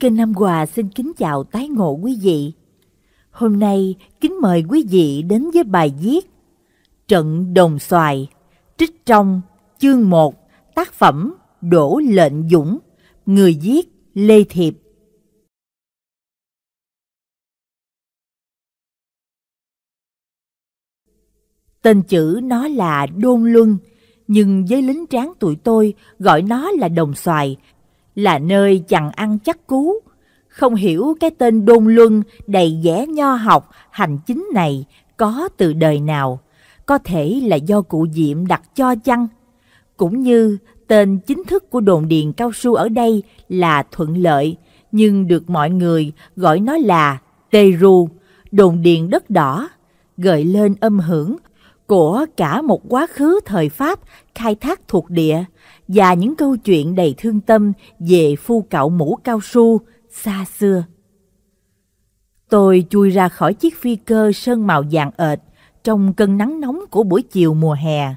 Kênh Nam Hòa xin kính chào tái ngộ quý vị. Hôm nay kính mời quý vị đến với bài viết Trận Đồng Xoài, trích trong chương 1, tác phẩm Đỗ Lệnh Dũng, người viết Lê Thiệp. Tên chữ nó là Đôn Luân, nhưng với lính tráng tụi tôi gọi nó là Đồng Xoài, là nơi chẳng ăn chắc cú. Không hiểu cái tên Đôn Luân đầy vẻ nho học, hành chính này có từ đời nào. Có thể là do cụ Diệm đặt cho chăng? Cũng như tên chính thức của đồn điền cao su ở đây là Thuận Lợi, nhưng được mọi người gọi nó là Tê Ru, đồn điền đất đỏ, gợi lên âm hưởng của cả một quá khứ thời Pháp khai thác thuộc địa và những câu chuyện đầy thương tâm về phu cạo mũ cao su xa xưa. Tôi chui ra khỏi chiếc phi cơ sơn màu vàng ệt trong cơn nắng nóng của buổi chiều mùa hè.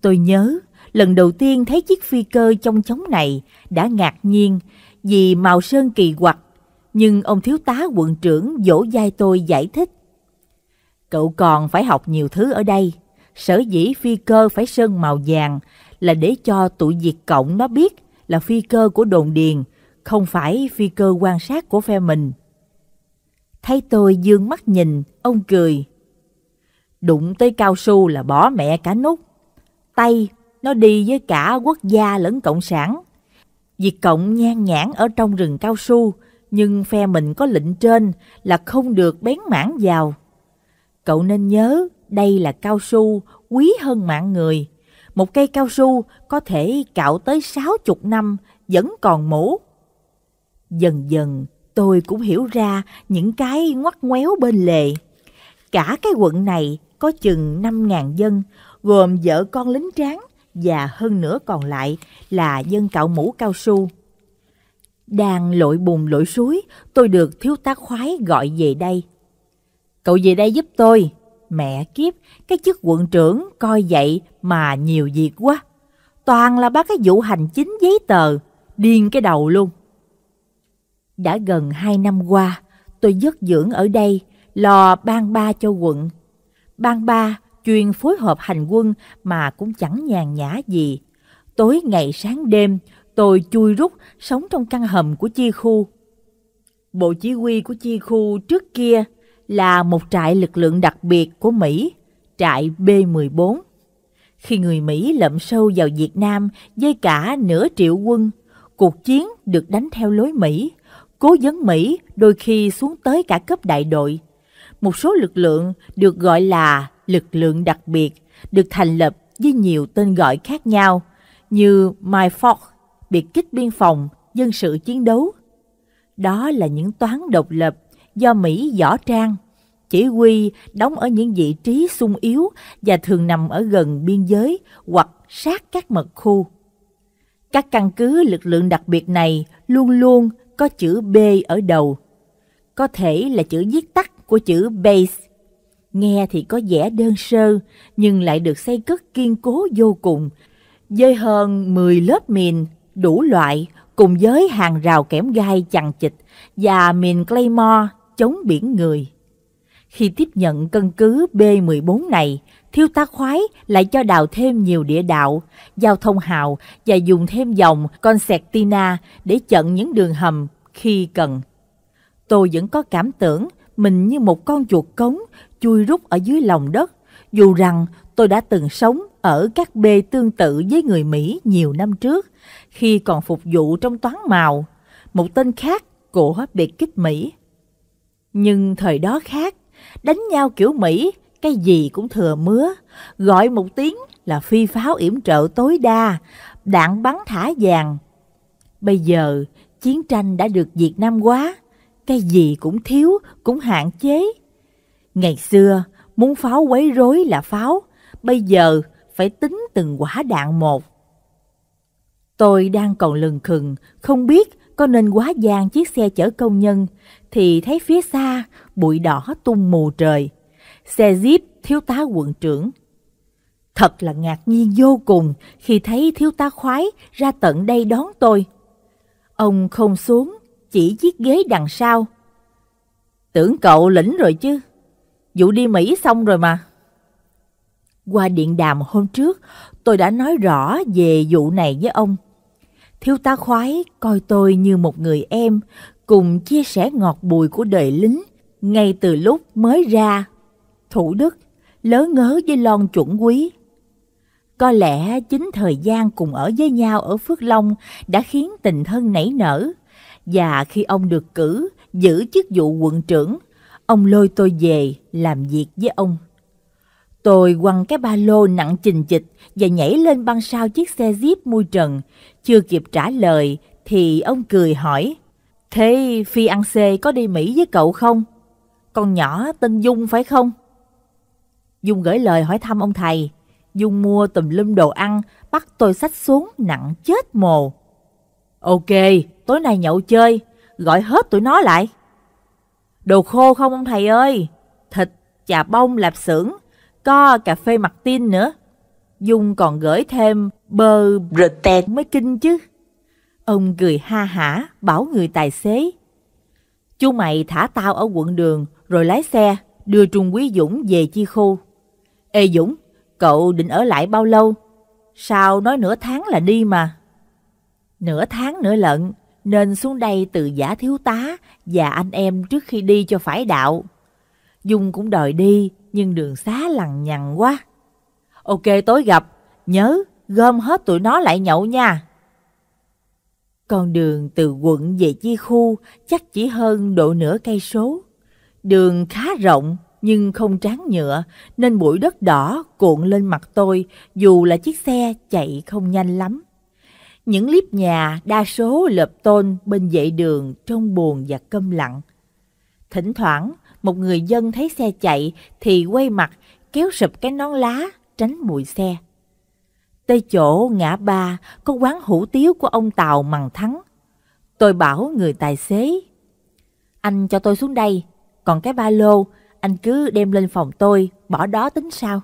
Tôi nhớ lần đầu tiên thấy chiếc phi cơ trong chóng này đã ngạc nhiên vì màu sơn kỳ quặc, nhưng ông thiếu tá quận trưởng dỗ dai tôi giải thích. Cậu còn phải học nhiều thứ ở đây. Sở dĩ phi cơ phải sơn màu vàng là để cho tụi diệt Cộng nó biết là phi cơ của đồn điền, không phải phi cơ quan sát của phe mình. Thấy tôi dương mắt nhìn, ông cười. Đụng tới cao su là bỏ mẹ cả nút. Tay, nó đi với cả quốc gia lẫn cộng sản. Diệt Cộng nhan nhãn ở trong rừng cao su, nhưng phe mình có lệnh trên là không được bén mảng vào. Cậu nên nhớ, đây là cao su quý hơn mạng người. Một cây cao su có thể cạo tới 60 năm vẫn còn mũ. Dần dần tôi cũng hiểu ra những cái ngoắt ngoéo bên lề. Cả cái quận này có chừng 5.000 dân, gồm vợ con lính tráng và hơn nữa còn lại là dân cạo mũ cao su. Đang lội bùn lội suối, tôi được thiếu tá khoái gọi về đây. Cậu về đây giúp tôi. Mẹ kiếp, cái chức quận trưởng coi vậy mà nhiều việc quá. Toàn là ba cái vụ hành chính giấy tờ, điên cái đầu luôn. Đã gần hai năm qua, tôi dứt dưỡng ở đây, lò ban ba cho quận. Ban ba chuyên phối hợp hành quân mà cũng chẳng nhàn nhã gì. Tối ngày sáng đêm, tôi chui rút sống trong căn hầm của chi khu. Bộ chỉ huy của chi khu trước kia là một trại lực lượng đặc biệt của Mỹ, trại B-14. Khi người Mỹ lậm sâu vào Việt Nam với cả nửa triệu quân, cuộc chiến được đánh theo lối Mỹ, cố vấn Mỹ đôi khi xuống tới cả cấp đại đội. Một số lực lượng được gọi là lực lượng đặc biệt, được thành lập với nhiều tên gọi khác nhau như My Fox, biệt kích biên phòng, dân sự chiến đấu. Đó là những toán độc lập do Mỹ võ trang. Chỉ huy đóng ở những vị trí sung yếu và thường nằm ở gần biên giới hoặc sát các mật khu. Các căn cứ lực lượng đặc biệt này luôn luôn có chữ B ở đầu. Có thể là chữ viết tắt của chữ base. Nghe thì có vẻ đơn sơ, nhưng lại được xây cất kiên cố vô cùng, với hơn 10 lớp mìn đủ loại cùng với hàng rào kẽm gai chằng chịt và mìn Claymore chống biển người. Khi tiếp nhận căn cứ B-14 này, thiếu tá khoái lại cho đào thêm nhiều địa đạo, giao thông hào và dùng thêm dòng concertina để chặn những đường hầm khi cần. Tôi vẫn có cảm tưởng mình như một con chuột cống chui rút ở dưới lòng đất, dù rằng tôi đã từng sống ở các bê tương tự với người Mỹ nhiều năm trước, khi còn phục vụ trong toán màu, một tên khác của biệt kích Mỹ. Nhưng thời đó khác, đánh nhau kiểu Mỹ, cái gì cũng thừa mứa, gọi một tiếng là phi pháo yểm trợ tối đa, đạn bắn thả vàng. Bây giờ, chiến tranh đã được Việt Nam quá, cái gì cũng thiếu, cũng hạn chế. Ngày xưa, muốn pháo quấy rối là pháo, bây giờ phải tính từng quả đạn một. Tôi đang còn lừng khừng, không biết có nên quá gian chiếc xe chở công nhân, thì thấy phía xa bụi đỏ tung mù trời. Xe jeep thiếu tá quận trưởng. Thật là ngạc nhiên vô cùng khi thấy thiếu tá khoái ra tận đây đón tôi. Ông không xuống, chỉ chiếc ghế đằng sau. Tưởng cậu lĩnh rồi chứ. Vụ đi Mỹ xong rồi mà. Qua điện đàm hôm trước, tôi đã nói rõ về vụ này với ông. Thiếu tá khoái coi tôi như một người em, cùng chia sẻ ngọt bùi của đời lính, ngay từ lúc mới ra. Thủ Đức, lớn ngớ với lon chuẩn quý. Có lẽ chính thời gian cùng ở với nhau ở Phước Long đã khiến tình thân nảy nở. Và khi ông được cử giữ chức vụ quận trưởng, ông lôi tôi về làm việc với ông. Tôi quăng cái ba lô nặng trình chịch và nhảy lên băng sau chiếc xe Jeep mui trần. Chưa kịp trả lời thì ông cười hỏi, Thế Phi ăn xê có đi Mỹ với cậu không? Con nhỏ tên Dung phải không? Dung gửi lời hỏi thăm ông thầy. Dung mua tùm lum đồ ăn, bắt tôi xách xuống nặng chết mồ. Ok, tối nay nhậu chơi, gọi hết tụi nó lại. Đồ khô không ông thầy ơi? Thịt, chà bông, lạp xưởng, có cà phê mặt tin nữa. Dung còn gửi thêm bơ rệt mới kinh chứ. Ông cười ha hả, bảo người tài xế. Chú mày thả tao ở quận đường, rồi lái xe, đưa Trung Quý Dũng về chi khu. Ê Dũng, cậu định ở lại bao lâu? Sao nói nửa tháng là đi mà? Nửa tháng nữa lận, nên xuống đây từ giả thiếu tá và anh em trước khi đi cho phải đạo. Dung cũng đòi đi, nhưng đường xá lằng nhằng quá. Ok tối gặp, nhớ gom hết tụi nó lại nhậu nha. Con đường từ quận về chi khu chắc chỉ hơn độ nửa cây số. Đường khá rộng, nhưng không tráng nhựa, nên bụi đất đỏ cuộn lên mặt tôi, dù là chiếc xe chạy không nhanh lắm. Những liếp nhà đa số lợp tôn bên vệ đường trông buồn và câm lặng. Thỉnh thoảng, một người dân thấy xe chạy thì quay mặt, kéo sụp cái nón lá, tránh bụi xe. Tây chỗ ngã ba có quán hủ tiếu của ông Tàu Mằng Thắng. Tôi bảo người tài xế. Anh cho tôi xuống đây, còn cái ba lô anh cứ đem lên phòng tôi, bỏ đó tính sao?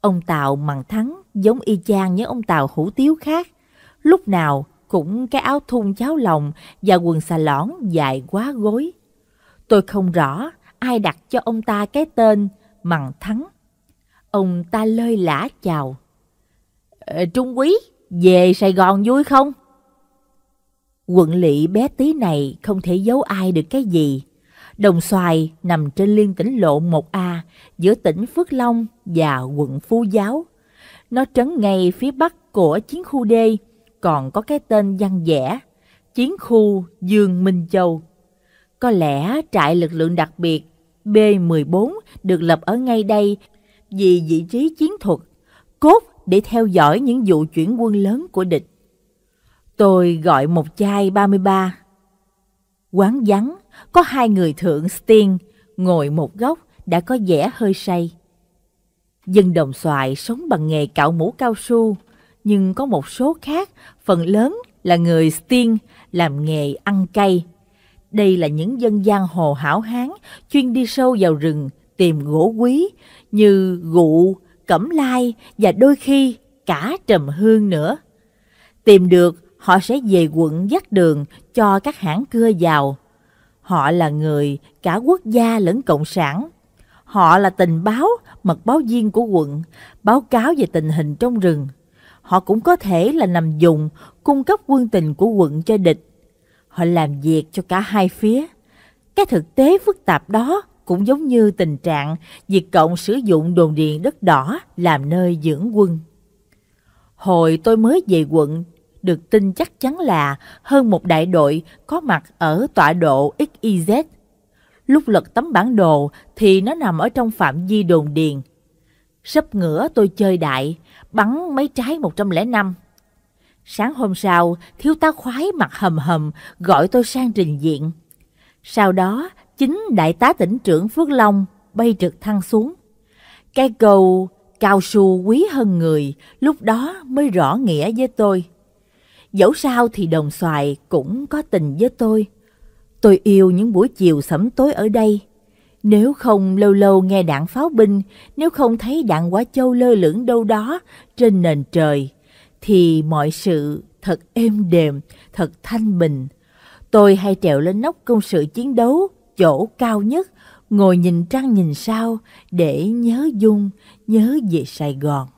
Ông Tàu Mằng Thắng giống y chang như ông Tàu hủ tiếu khác. Lúc nào cũng cái áo thun cháo lòng và quần xà lõn dài quá gối. Tôi không rõ ai đặt cho ông ta cái tên Mằng Thắng. Ông ta lơi lã chào. Ờ, Trung Quý, về Sài Gòn vui không? Quận lỵ bé tí này không thể giấu ai được cái gì. Đồng Xoài nằm trên liên tỉnh lộ 1A giữa tỉnh Phước Long và quận Phú Giáo. Nó trấn ngay phía bắc của chiến khu D, còn có cái tên văn vẻ, chiến khu Dương Minh Châu. Có lẽ trại lực lượng đặc biệt B-14 được lập ở ngay đây vì vị trí chiến thuật, cốt để theo dõi những vụ chuyển quân lớn của địch. Tôi gọi một chai 33. Quán vắng, có hai người thượng Sting ngồi một góc đã có vẻ hơi say. Dân đồng xoài sống bằng nghề cạo mũ cao su, nhưng có một số khác, phần lớn là người Sting làm nghề ăn cây. Đây là những dân gian hồ hảo hán chuyên đi sâu vào rừng tìm gỗ quý như gụ, cẩm lai và đôi khi cả trầm hương nữa. Tìm được, họ sẽ về quận dắt đường cho các hãng cưa vào. Họ là người cả quốc gia lẫn cộng sản. Họ là tình báo, mật báo viên của quận, báo cáo về tình hình trong rừng. Họ cũng có thể là nằm dùng, cung cấp quân tình của quận cho địch. Họ làm việc cho cả hai phía. Cái thực tế phức tạp đó cũng giống như tình trạng Việt Cộng sử dụng đồn điền đất đỏ làm nơi dưỡng quân. Hồi tôi mới về quận, được tin chắc chắn là hơn một đại đội có mặt ở tọa độ XYZ. Lúc lật tấm bản đồ thì nó nằm ở trong phạm vi đồn điền. Sắp ngửa tôi chơi đại, bắn mấy trái 105. Sáng hôm sau, thiếu tá khoái mặt hầm hầm gọi tôi sang trình diện. Sau đó, chính đại tá tỉnh trưởng Phước Long bay trực thăng xuống. Cái cầu cao su quý hơn người lúc đó mới rõ nghĩa với tôi. Dẫu sao thì đồng xoài cũng có tình với tôi. Tôi yêu những buổi chiều sẩm tối ở đây. Nếu không lâu lâu nghe đạn pháo binh, nếu không thấy đạn quả châu lơ lửng đâu đó trên nền trời, thì mọi sự thật êm đềm, thật thanh bình. Tôi hay trèo lên nóc công sự chiến đấu, chỗ cao nhất, ngồi nhìn trăng nhìn sao để nhớ Dung, nhớ về Sài Gòn.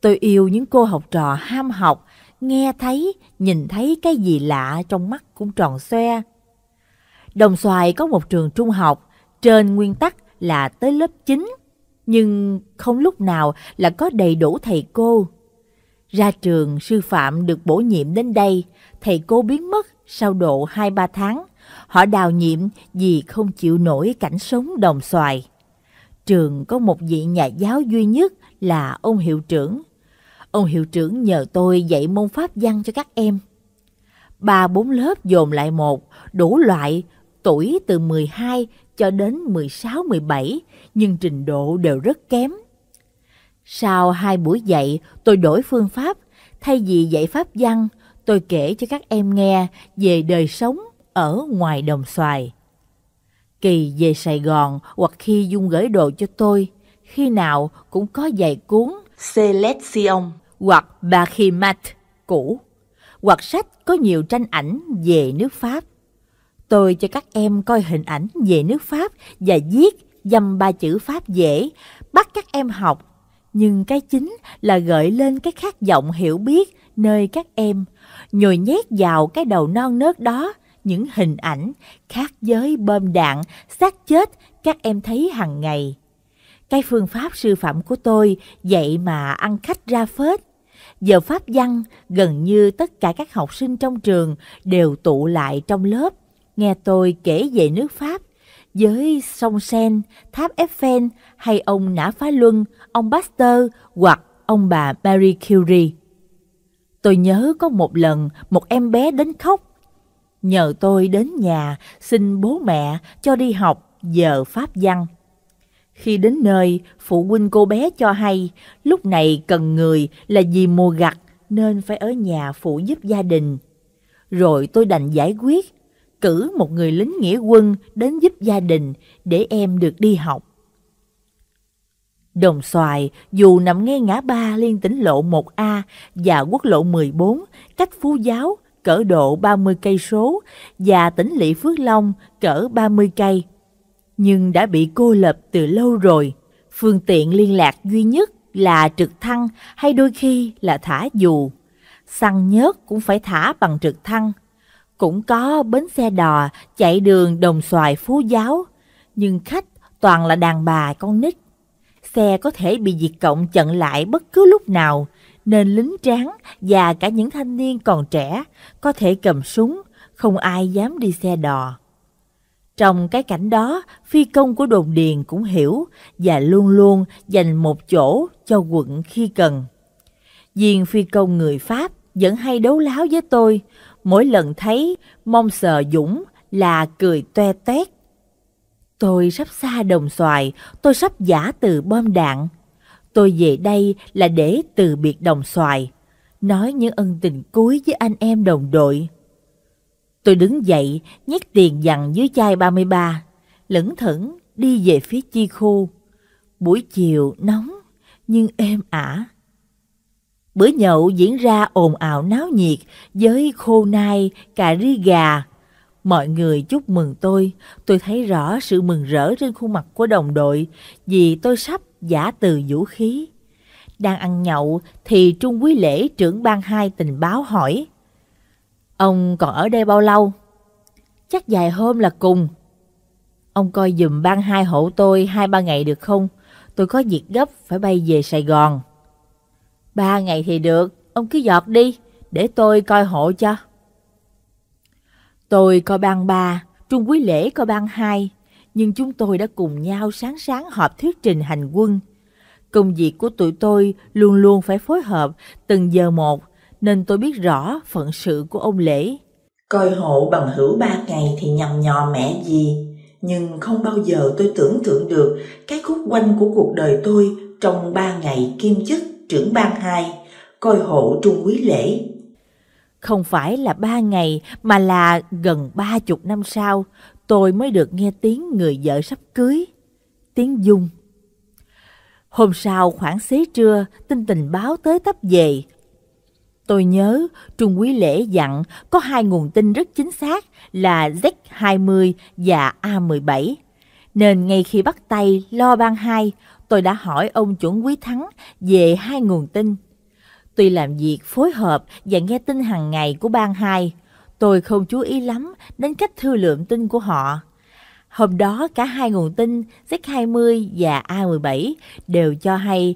Tôi yêu những cô học trò ham học, nghe thấy, nhìn thấy cái gì lạ trong mắt cũng tròn xoe. Đồng Xoài có một trường trung học, trên nguyên tắc là tới lớp 9, nhưng không lúc nào là có đầy đủ thầy cô. Ra trường, sư phạm được bổ nhiệm đến đây, thầy cô biến mất sau độ 2-3 tháng. Họ đào nhiệm vì không chịu nổi cảnh sống đồng xoài. Trường có một vị nhà giáo duy nhất là ông hiệu trưởng. Ông hiệu trưởng nhờ tôi dạy môn pháp văn cho các em. Ba bốn lớp dồn lại một, đủ loại, tuổi từ 12 cho đến 16-17, nhưng trình độ đều rất kém. Sau hai buổi dạy, tôi đổi phương pháp. Thay vì dạy pháp văn, tôi kể cho các em nghe về đời sống ở ngoài đồng xoài. Kỳ về Sài Gòn hoặc khi Dung gửi đồ cho tôi, khi nào cũng có vài cuốn Selection hoặc Bachimat cũ, hoặc sách có nhiều tranh ảnh về nước Pháp. Tôi cho các em coi hình ảnh về nước Pháp và viết dăm ba chữ Pháp dễ, bắt các em học. Nhưng cái chính là gợi lên cái khát vọng hiểu biết nơi các em, nhồi nhét vào cái đầu non nớt đó những hình ảnh khác giới bom đạn, xác chết các em thấy hàng ngày. Cái phương pháp sư phạm của tôi vậy mà ăn khách ra phết. Giờ pháp văn, gần như tất cả các học sinh trong trường đều tụ lại trong lớp, nghe tôi kể về nước Pháp, với sông Sen, tháp Eiffel hay ông Nã Phá Luân, ông Pasteur hoặc ông bà Marie Curie. Tôi nhớ có một lần một em bé đến khóc nhờ tôi đến nhà xin bố mẹ cho đi học giờ pháp văn. Khi đến nơi, phụ huynh cô bé cho hay lúc này cần người là vì mùa gặt nên phải ở nhà phụ giúp gia đình. Rồi tôi đành giải quyết, cử một người lính nghĩa quân đến giúp gia đình để em được đi học. Đồng Xoài dù nằm ngay ngã ba liên tỉnh lộ 1A và quốc lộ 14 cách Phú Giáo cỡ độ 30 cây số và tỉnh lỵ Phước Long cỡ 30 cây. Nhưng đã bị cô lập từ lâu rồi. Phương tiện liên lạc duy nhất là trực thăng hay đôi khi là thả dù. Xăng nhớt cũng phải thả bằng trực thăng. Cũng có bến xe đò chạy đường đồng xoài, phú giáo. Nhưng khách toàn là đàn bà con nít. Xe có thể bị diệt cộng chặn lại bất cứ lúc nào nên lính tráng và cả những thanh niên còn trẻ có thể cầm súng, không ai dám đi xe đò. Trong cái cảnh đó, phi công của đồn điền cũng hiểu và luôn luôn dành một chỗ cho quận khi cần. Viên phi công người Pháp vẫn hay đấu láo với tôi, mỗi lần thấy mong sờ Dũng là cười toe toét. Tôi sắp xa đồng xoài, tôi sắp giả từ bom đạn. Tôi về đây là để từ biệt đồng xoài, nói những ân tình cuối với anh em đồng đội. Tôi đứng dậy, nhét tiền dặn dưới chai 33, lững thững đi về phía chi khu. Buổi chiều nóng nhưng êm ả. Bữa nhậu diễn ra ồn ào náo nhiệt với khô nai, cà ri gà. Mọi người chúc mừng tôi, tôi thấy rõ sự mừng rỡ trên khuôn mặt của đồng đội vì tôi sắp giả từ vũ khí. Đang ăn nhậu thì Trung Quý Lễ trưởng ban hai tình báo hỏi. Ông còn ở đây bao lâu? Chắc vài hôm là cùng. Ông coi dùm ban hai hộ tôi hai ba ngày được không? Tôi có việc gấp phải bay về Sài Gòn. Ba ngày thì được, ông cứ dọt đi, để tôi coi hộ cho. Tôi coi ban ba, Trung Quý Lễ coi ban hai, nhưng chúng tôi đã cùng nhau sáng sáng họp thuyết trình hành quân. Công việc của tụi tôi luôn luôn phải phối hợp từng giờ một, nên tôi biết rõ phận sự của ông Lễ. Coi hộ bằng hữu ba ngày thì nhầm nhò mẹ gì, nhưng không bao giờ tôi tưởng tượng được cái khúc quanh của cuộc đời tôi trong ba ngày kiêm chức trưởng ban hai, coi hộ Trung Quý Lễ. Không phải là ba ngày mà là gần ba chục năm sau, tôi mới được nghe tiếng người vợ sắp cưới, tiếng Dung. Hôm sau khoảng xế trưa, tin tình báo tới tấp về. Tôi nhớ Trung Quý Lễ dặn có hai nguồn tin rất chính xác là Z20 và A17. Nên ngay khi bắt tay lo ban hai, tôi đã hỏi ông chuẩn quý thắng về hai nguồn tin. Tuy làm việc phối hợp và nghe tin hàng ngày của ban hai, tôi không chú ý lắm đến cách thư lượng tin của họ. Hôm đó cả hai nguồn tin Z20 và A17 đều cho hay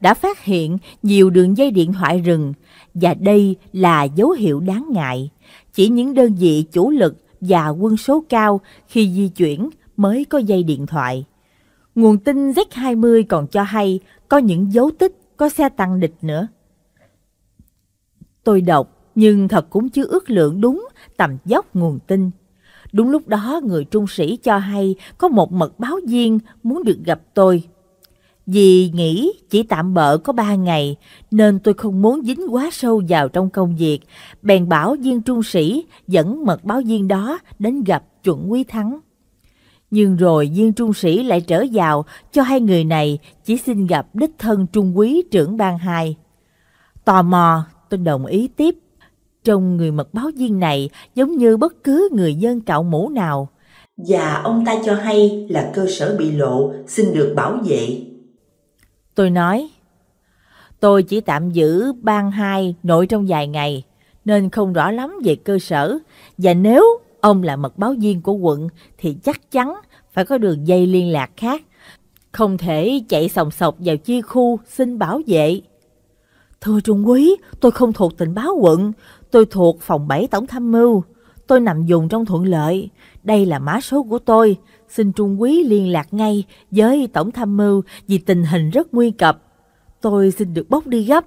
đã phát hiện nhiều đường dây điện thoại rừng và đây là dấu hiệu đáng ngại. Chỉ những đơn vị chủ lực và quân số cao khi di chuyển mới có dây điện thoại. Nguồn tin Z20 còn cho hay có những dấu tích có xe tăng địch nữa. Tôi đọc nhưng thật cũng chưa ước lượng đúng tầm dốc nguồn tin. Đúng lúc đó người trung sĩ cho hay có một mật báo viên muốn được gặp tôi. Vì nghĩ chỉ tạm bỡ có ba ngày nên tôi không muốn dính quá sâu vào trong công việc, bèn bảo viên trung sĩ dẫn mật báo viên đó đến gặp chuẩn quý thắng. Nhưng rồi viên trung sĩ lại trở vào cho hai người này chỉ xin gặp đích thân trung quý trưởng ban hai. Tò mò, tôi đồng ý tiếp. Trong người mật báo viên này giống như bất cứ người dân cạo mũ nào. Và ông ta cho hay là cơ sở bị lộ xin được bảo vệ. Tôi nói, tôi chỉ tạm giữ ban hai nội trong vài ngày, nên không rõ lắm về cơ sở. Và nếu ông là mật báo viên của quận thì chắc chắn phải có đường dây liên lạc khác. Không thể chạy sòng sọc vào chi khu xin bảo vệ. Thưa Trung Quý, tôi không thuộc tình báo quận, tôi thuộc phòng 7 tổng tham mưu. Tôi nằm dùng trong thuận lợi. Đây là mã số của tôi. Xin Trung Quý liên lạc ngay với tổng tham mưu vì tình hình rất nguy cập. Tôi xin được bốc đi gấp.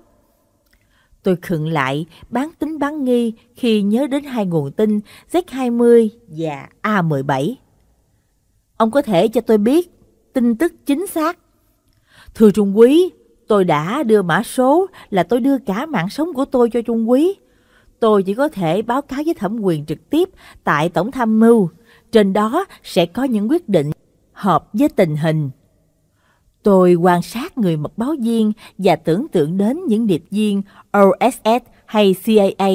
Tôi khựng lại, bán tính bán nghi khi nhớ đến hai nguồn tin Z20 và A17. Ông có thể cho tôi biết tin tức chính xác. Thưa Trung Quý, tôi đã đưa mã số là tôi đưa cả mạng sống của tôi cho Trung Quý. Tôi chỉ có thể báo cáo với thẩm quyền trực tiếp tại Tổng tham mưu. Trên đó sẽ có những quyết định hợp với tình hình. Tôi quan sát người mật báo viên và tưởng tượng đến những điệp viên OSS hay CIA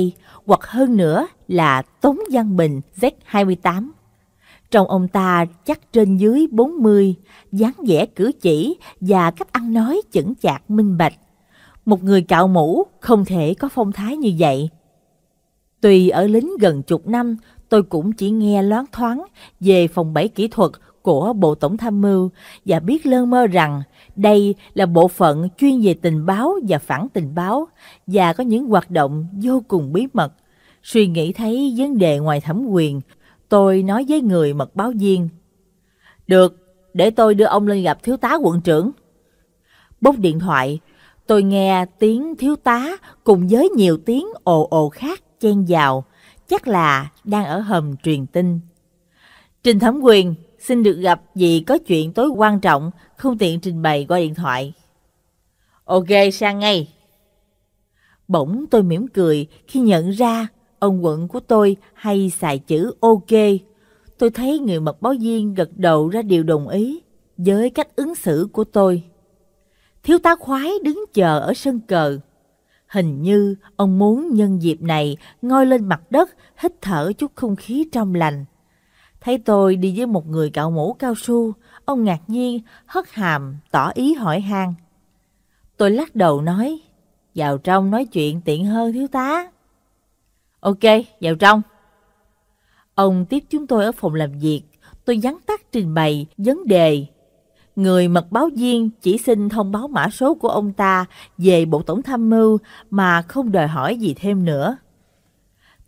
hoặc hơn nữa là Tống Văn Bình Z28. Trong ông ta chắc trên dưới 40, dáng vẻ cử chỉ và cách ăn nói chững chạc minh bạch. Một người cạo mũ không thể có phong thái như vậy. Tuy ở lính gần chục năm, tôi cũng chỉ nghe loáng thoáng về phòng 7 kỹ thuật của Bộ Tổng Tham mưu và biết lơ mơ rằng đây là bộ phận chuyên về tình báo và phản tình báo và có những hoạt động vô cùng bí mật. Suy nghĩ thấy vấn đề ngoài thẩm quyền, tôi nói với người mật báo viên. Được, để tôi đưa ông lên gặp thiếu tá quận trưởng. Bốc điện thoại, tôi nghe tiếng thiếu tá cùng với nhiều tiếng ồ ồ khác chen vào, chắc là đang ở hầm truyền tin. Trình thẩm quyền, xin được gặp vì có chuyện tối quan trọng, không tiện trình bày qua điện thoại. Ok, sang ngay. Bỗng tôi mỉm cười khi nhận ra ông quận của tôi hay xài chữ ok. Tôi thấy người mật báo viên gật đầu ra điều đồng ý với cách ứng xử của tôi. Thiếu tá khoái đứng chờ ở sân cờ. Hình như ông muốn nhân dịp này ngồi lên mặt đất hít thở chút không khí trong lành. Thấy tôi đi với một người cạo mũ cao su, ông ngạc nhiên, hất hàm, tỏ ý hỏi han. Tôi lắc đầu nói, vào trong nói chuyện tiện hơn thiếu tá. Ok, vào trong. Ông tiếp chúng tôi ở phòng làm việc, tôi nhắn tắt trình bày vấn đề. Người mật báo viên chỉ xin thông báo mã số của ông ta về Bộ Tổng Tham mưu mà không đòi hỏi gì thêm nữa.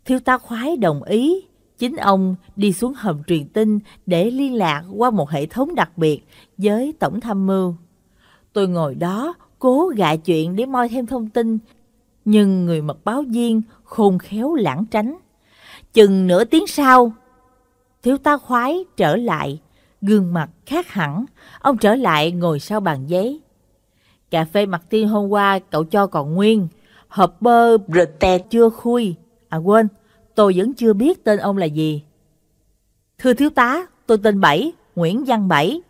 Thiếu tá khoái đồng ý, chính ông đi xuống hầm truyền tin để liên lạc qua một hệ thống đặc biệt với Tổng Tham mưu. Tôi ngồi đó cố gạ chuyện để moi thêm thông tin, nhưng người mật báo viên khôn khéo lãng tránh. Chừng nửa tiếng sau, thiếu tá khoái trở lại, gương mặt khác hẳn, ông trở lại ngồi sau bàn giấy. Cà phê mặt tiên hôm qua cậu cho còn nguyên, hộp bơ tè chưa khui. À quên, tôi vẫn chưa biết tên ông là gì. Thưa thiếu tá, tôi tên Bảy, Nguyễn Văn Bảy.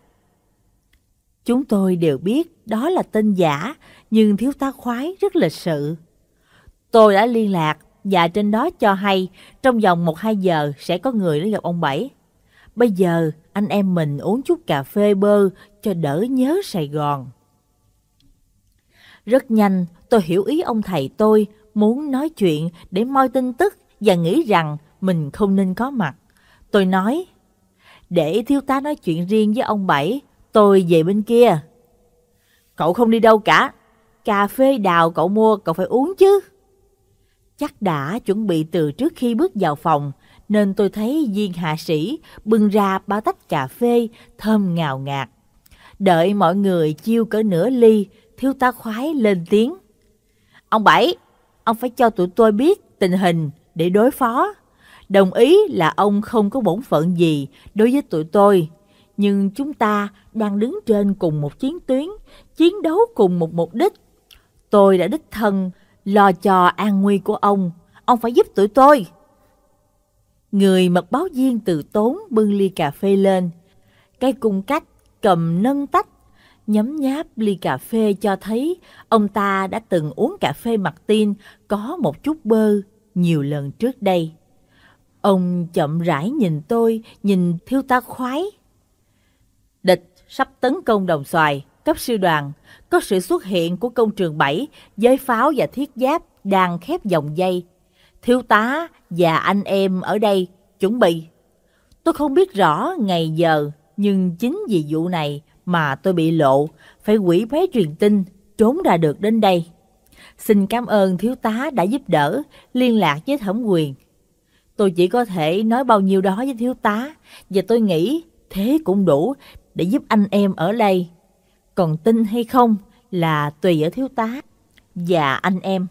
Chúng tôi đều biết đó là tên giả, nhưng thiếu tá khoái rất lịch sự. Tôi đã liên lạc và trên đó cho hay trong vòng 1-2 giờ sẽ có người đến gặp ông Bảy. Bây giờ anh em mình uống chút cà phê bơ cho đỡ nhớ Sài Gòn. Rất nhanh tôi hiểu ý ông thầy tôi muốn nói chuyện để moi tin tức và nghĩ rằng mình không nên có mặt. Tôi nói, để thiếu tá nói chuyện riêng với ông Bảy, tôi về bên kia. Cậu không đi đâu cả, cà phê đào cậu mua cậu phải uống chứ. Chắc đã chuẩn bị từ trước khi bước vào phòng, nên tôi thấy viên hạ sĩ bưng ra ba tách cà phê thơm ngào ngạt. Đợi mọi người chiêu cỡ nửa ly, thiếu tá khoái lên tiếng. Ông Bảy, ông phải cho tụi tôi biết tình hình để đối phó. Đồng ý là ông không có bổn phận gì đối với tụi tôi, nhưng chúng ta đang đứng trên cùng một chiến tuyến, chiến đấu cùng một mục đích. Tôi đã đích thân lo cho an nguy của ông, ông phải giúp tụi tôi. Người mật báo viên từ tốn bưng ly cà phê lên. Cái cung cách cầm nâng tách, nhấm nháp ly cà phê cho thấy ông ta đã từng uống cà phê mặt tin có một chút bơ nhiều lần trước đây. Ông chậm rãi nhìn tôi, nhìn thiếu tá khoái. Địch sắp tấn công đồng xoài, cấp sư đoàn, có sự xuất hiện của công trường 7 với pháo và thiết giáp đang khép dòng dây. Thiếu tá và anh em ở đây chuẩn bị. Tôi không biết rõ ngày giờ, nhưng chính vì vụ này mà tôi bị lộ, phải quỷ vé truyền tin, trốn ra được đến đây. Xin cảm ơn thiếu tá đã giúp đỡ, liên lạc với thẩm quyền. Tôi chỉ có thể nói bao nhiêu đó với thiếu tá, và tôi nghĩ thế cũng đủ để giúp anh em ở đây. Còn tin hay không là tùy ở thiếu tá và anh em.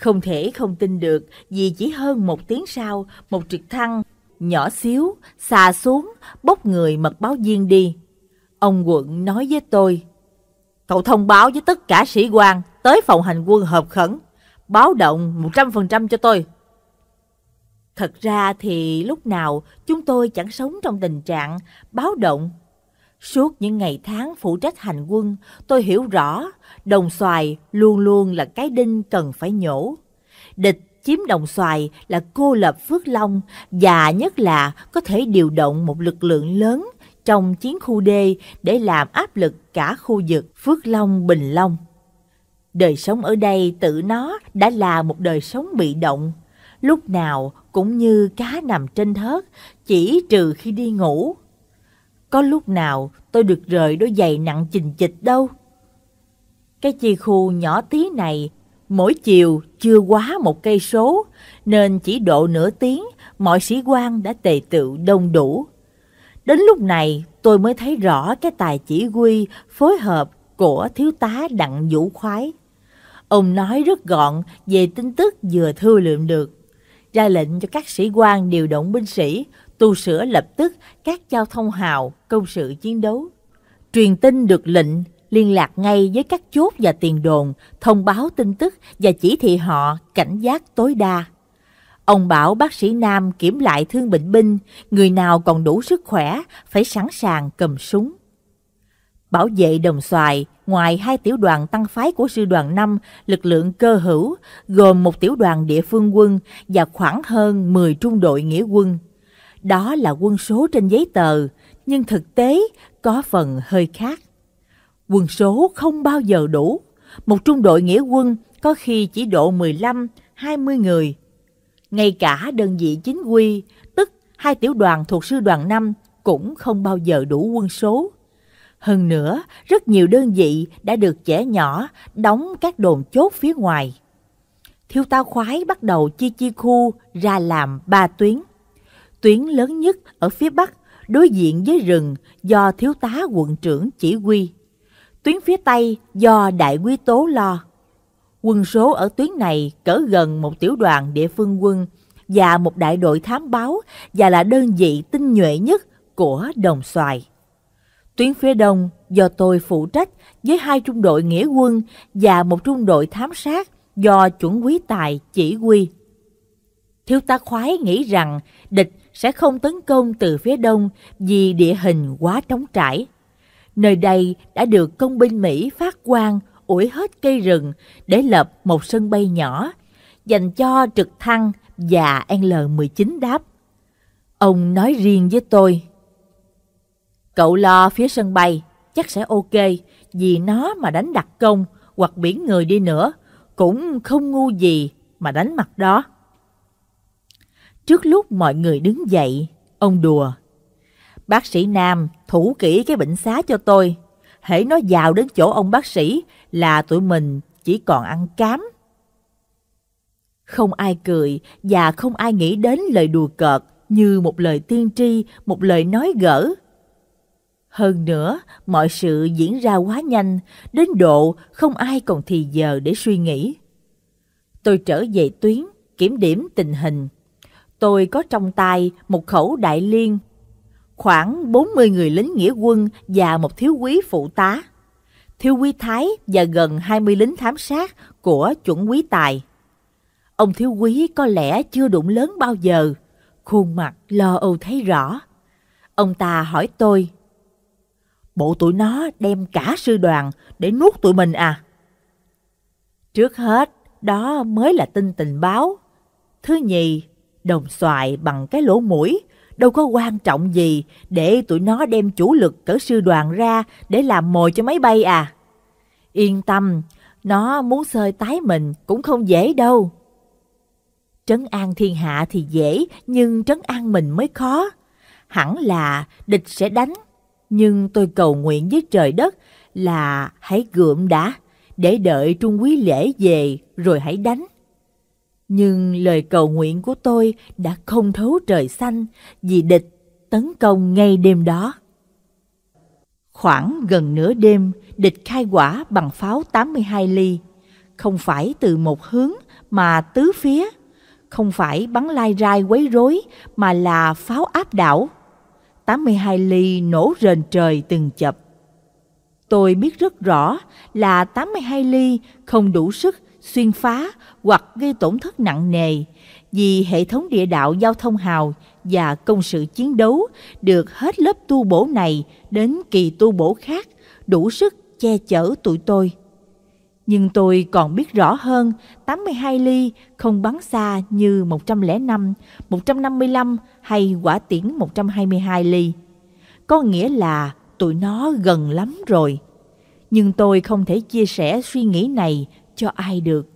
Không thể không tin được vì chỉ hơn một tiếng sau, một trực thăng nhỏ xíu, xà xuống, bốc người mật báo viên đi. Ông quận nói với tôi, Cậu thông báo với tất cả sĩ quan tới phòng hành quân hợp khẩn, báo động 100% cho tôi. Thật ra thì lúc nào chúng tôi chẳng sống trong tình trạng báo động. Suốt những ngày tháng phụ trách hành quân, tôi hiểu rõ đồng xoài luôn luôn là cái đinh cần phải nhổ. Địch chiếm đồng xoài là cô lập Phước Long và nhất là có thể điều động một lực lượng lớn trong chiến khu D để làm áp lực cả khu vực Phước Long Bình Long. Đời sống ở đây tự nó đã là một đời sống bị động, lúc nào cũng như cá nằm trên thớt, chỉ trừ khi đi ngủ. Có lúc nào tôi được rời đôi giày nặng chình chịch đâu. Cái chi khu nhỏ tí này, mỗi chiều chưa quá một cây số, nên chỉ độ nửa tiếng mọi sĩ quan đã tề tự đông đủ. Đến lúc này tôi mới thấy rõ cái tài chỉ huy phối hợp của thiếu tá Đặng Vũ Khoái. Ông nói rất gọn về tin tức vừa thư lượm được, ra lệnh cho các sĩ quan điều động binh sĩ, tu sửa lập tức các giao thông hào, công sự chiến đấu. Truyền tin được lệnh liên lạc ngay với các chốt và tiền đồn, thông báo tin tức và chỉ thị họ cảnh giác tối đa. Ông bảo bác sĩ Nam kiểm lại thương bệnh binh, người nào còn đủ sức khỏe phải sẵn sàng cầm súng. Bảo vệ đồng xoài, ngoài hai tiểu đoàn tăng phái của sư đoàn 5, lực lượng cơ hữu, gồm một tiểu đoàn địa phương quân và khoảng hơn 10 trung đội nghĩa quân. Đó là quân số trên giấy tờ, nhưng thực tế có phần hơi khác. Quân số không bao giờ đủ. Một trung đội nghĩa quân có khi chỉ độ 15, 20 người. Ngay cả đơn vị chính quy, tức hai tiểu đoàn thuộc sư đoàn 5 cũng không bao giờ đủ quân số. Hơn nữa, rất nhiều đơn vị đã được trẻ nhỏ đóng các đồn chốt phía ngoài. Thiếu tá khoái bắt đầu chia chia khu ra làm ba tuyến. Tuyến lớn nhất ở phía Bắc, đối diện với rừng do thiếu tá quận trưởng chỉ huy. Tuyến phía Tây do đại quý tố lo. Quân số ở tuyến này cỡ gần một tiểu đoàn địa phương quân và một đại đội thám báo và là đơn vị tinh nhuệ nhất của đồng xoài. Tuyến phía đông do tôi phụ trách với hai trung đội nghĩa quân và một trung đội thám sát do chuẩn quý tài chỉ huy. Thiếu tá khoái nghĩ rằng địch sẽ không tấn công từ phía đông vì địa hình quá trống trải. Nơi đây đã được công binh Mỹ phát quang ủi hết cây rừng để lập một sân bay nhỏ dành cho trực thăng và L-19 đáp. Ông nói riêng với tôi. Cậu lo phía sân bay, chắc sẽ ok, vì nó mà đánh đặc công hoặc biển người đi nữa, cũng không ngu gì mà đánh mặt đó. Trước lúc mọi người đứng dậy, ông đùa. Bác sĩ Nam thủ kỹ cái bệnh xá cho tôi. Hễ nó vào đến chỗ ông bác sĩ là tụi mình chỉ còn ăn cám. Không ai cười và không ai nghĩ đến lời đùa cợt như một lời tiên tri, một lời nói gỡ. Hơn nữa, mọi sự diễn ra quá nhanh, đến độ không ai còn thì giờ để suy nghĩ. Tôi trở về tuyến, kiểm điểm tình hình. Tôi có trong tay một khẩu đại liên, khoảng 40 người lính nghĩa quân và một thiếu quý phụ tá. Thiếu quý Thái và gần 20 lính thám sát của chuẩn quý tài. Ông thiếu quý có lẽ chưa đụng lớn bao giờ, khuôn mặt lo âu thấy rõ. Ông ta hỏi tôi, Bộ tụi nó đem cả sư đoàn để nuốt tụi mình à? Trước hết, đó mới là tin tình báo. Thứ nhì, đồng xoài bằng cái lỗ mũi, đâu có quan trọng gì để tụi nó đem chủ lực cỡ sư đoàn ra để làm mồi cho máy bay à. Yên tâm, nó muốn sơi tái mình cũng không dễ đâu. Trấn an thiên hạ thì dễ, nhưng trấn an mình mới khó. Hẳn là địch sẽ đánh, nhưng tôi cầu nguyện với trời đất là hãy gượm đã, để đợi Trung Quý Lễ về rồi hãy đánh. Nhưng lời cầu nguyện của tôi đã không thấu trời xanh vì địch tấn công ngay đêm đó. Khoảng gần nửa đêm, địch khai quả bằng pháo 82 ly, không phải từ một hướng mà tứ phía, không phải bắn lai rai quấy rối mà là pháo áp đảo. 82 ly nổ rền trời từng chập. Tôi biết rất rõ là 82 ly không đủ sức xuyên phá hoặc gây tổn thất nặng nề vì hệ thống địa đạo giao thông hào và công sự chiến đấu được hết lớp tu bổ này đến kỳ tu bổ khác đủ sức che chở tụi tôi. Nhưng tôi còn biết rõ hơn 82 ly không bắn xa như 105, 155 hay quả tiễn 122 ly. Có nghĩa là tụi nó gần lắm rồi. Nhưng tôi không thể chia sẻ suy nghĩ này cho ai được.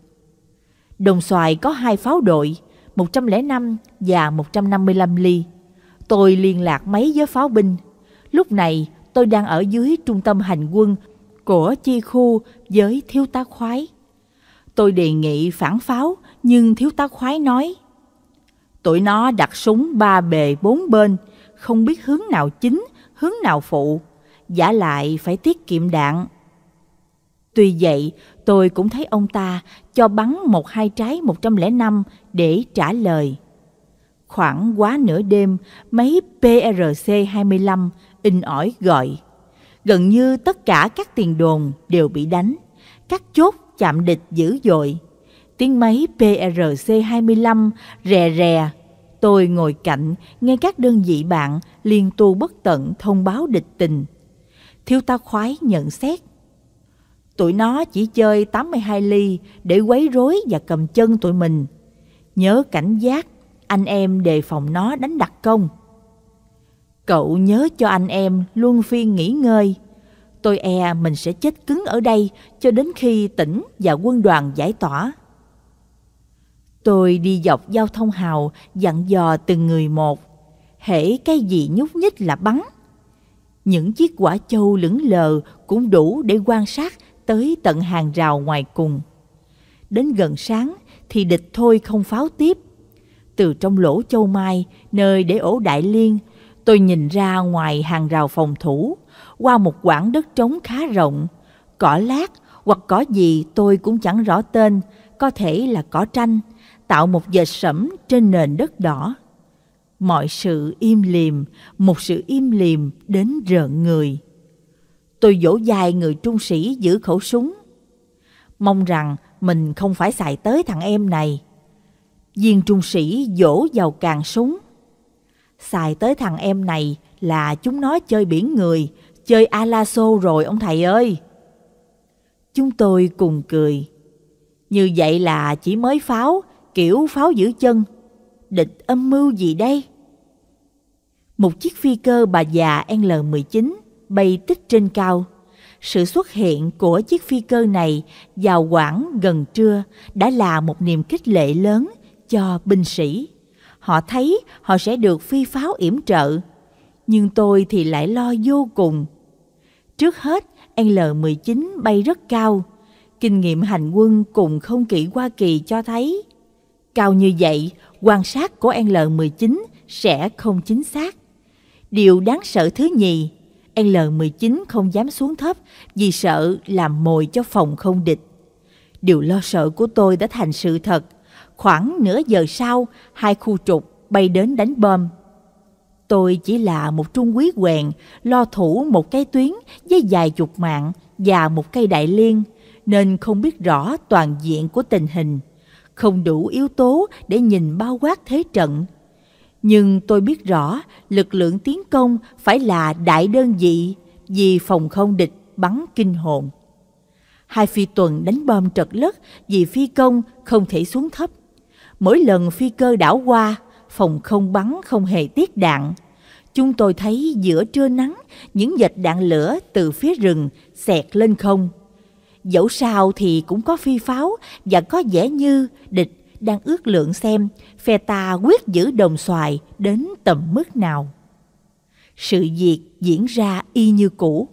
Đồng xoài có hai pháo đội, 105 và 155 ly. Tôi liên lạc mấy với pháo binh. Lúc này tôi đang ở dưới trung tâm hành quân của chi khu với thiếu tá khoái. Tôi đề nghị phản pháo nhưng thiếu tá khoái nói Tụi nó đặt súng ba bề bốn bên, không biết hướng nào chính, hướng nào phụ. Giả lại phải tiết kiệm đạn. Tuy vậy, tôi cũng thấy ông ta cho bắn một hai trái 105 để trả lời. Khoảng quá nửa đêm, mấy PRC-25 in ỏi gọi. Gần như tất cả các tiền đồn đều bị đánh. Các chốt chạm địch dữ dội. Tiếng máy PRC-25 rè rè. Tôi ngồi cạnh nghe các đơn vị bạn liên tu bất tận thông báo địch tình. Thiếu tá khoái nhận xét Tụi nó chỉ chơi 82 ly để quấy rối và cầm chân tụi mình. Nhớ cảnh giác, anh em đề phòng nó đánh đặc công. Cậu nhớ cho anh em luôn phiên nghỉ ngơi. Tôi e mình sẽ chết cứng ở đây cho đến khi tỉnh và quân đoàn giải tỏa. Tôi đi dọc giao thông hào dặn dò từng người một. Hễ cái gì nhúc nhích là bắn. Những chiếc quả châu lững lờ cũng đủ để quan sát tới tận hàng rào ngoài cùng. Đến gần sáng thì địch thôi không pháo tiếp. Từ trong lỗ châu mai, nơi để ổ đại liên, tôi nhìn ra ngoài hàng rào phòng thủ, qua một quãng đất trống khá rộng, cỏ lát hoặc cỏ gì tôi cũng chẳng rõ tên, có thể là cỏ tranh, tạo một dệt sẫm trên nền đất đỏ. Mọi sự im lìm, một sự im lìm đến rợn người. Tôi dỗ dài người trung sĩ giữ khẩu súng. Mong rằng mình không phải xài tới thằng em này. Viên trung sĩ dỗ vào càng súng. Xài tới thằng em này là chúng nó chơi biển người, chơi Alaso rồi ông thầy ơi. Chúng tôi cùng cười. Như vậy là chỉ mới pháo kiểu pháo giữ chân. Địch âm mưu gì đây? Một chiếc phi cơ bà già L-19 bay tích trên cao. Sự xuất hiện của chiếc phi cơ này vào khoảng gần trưa đã là một niềm kích lệ lớn cho binh sĩ. Họ thấy họ sẽ được phi pháo yểm trợ, nhưng tôi thì lại lo vô cùng. Trước hết, L-19 bay rất cao. Kinh nghiệm hành quân cùng không kỵ Hoa Kỳ cho thấy cao như vậy, quan sát của L-19 sẽ không chính xác. Điều đáng sợ thứ nhì, L-19 không dám xuống thấp vì sợ làm mồi cho phòng không địch. Điều lo sợ của tôi đã thành sự thật. Khoảng nửa giờ sau, hai khu trục bay đến đánh bom. Tôi chỉ là một trung quý quèn lo thủ một cái tuyến với vài chục mạng và một cây đại liên nên không biết rõ toàn diện của tình hình, không đủ yếu tố để nhìn bao quát thế trận. Nhưng tôi biết rõ lực lượng tiến công phải là đại đơn vị vì phòng không địch bắn kinh hồn. Hai phi tuần đánh bom trật lất vì phi công không thể xuống thấp. Mỗi lần phi cơ đảo qua, phòng không bắn không hề tiết đạn. Chúng tôi thấy giữa trưa nắng, những vệt đạn lửa từ phía rừng xẹt lên không. Dẫu sao thì cũng có phi pháo và có vẻ như địch đang ước lượng xem phe ta quyết giữ đồng xoài đến tầm mức nào. Sự việc diễn ra y như cũ.